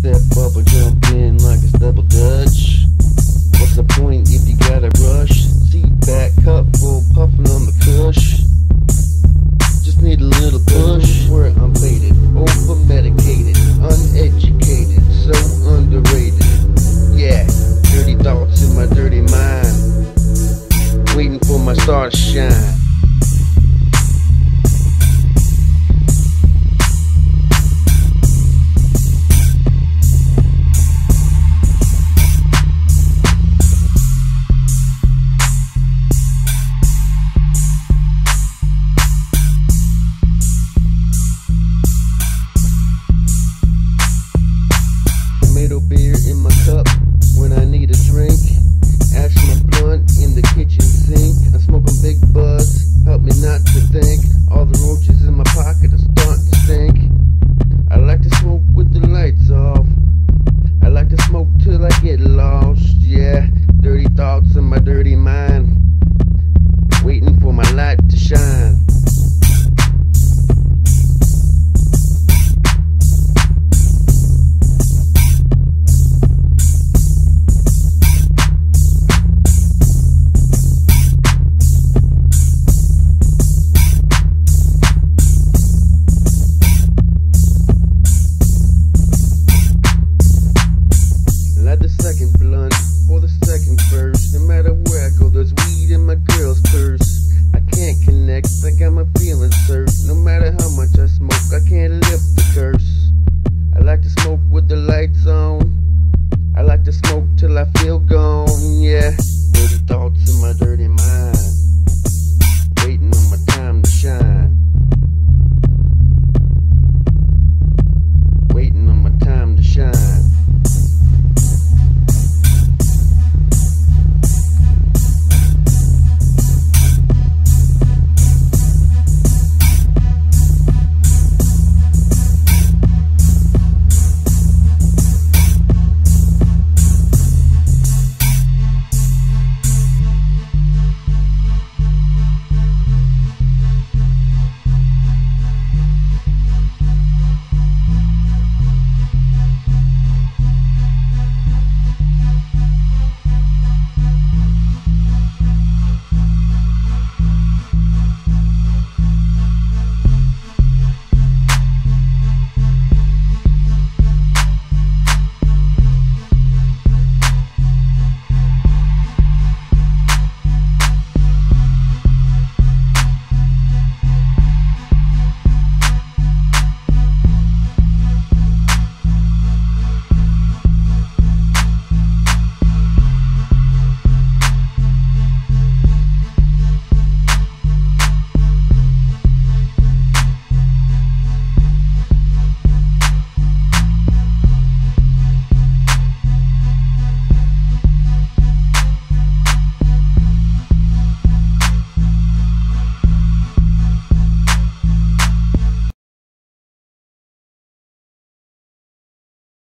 step up or jump in like a double dutch. What's the point if you gotta rush? Seat back, cup full, puffing on the kush. Just need a little push. We're unfaded, over medicated, uneducated, so underrated. Yeah, dirty thoughts in my dirty mind, waiting for my star to shine. Tomato beer in my cup when I need a drink. Ash my blunt in the kitchen sink. I'm smoking big can't I got my feelings hurt. No matter how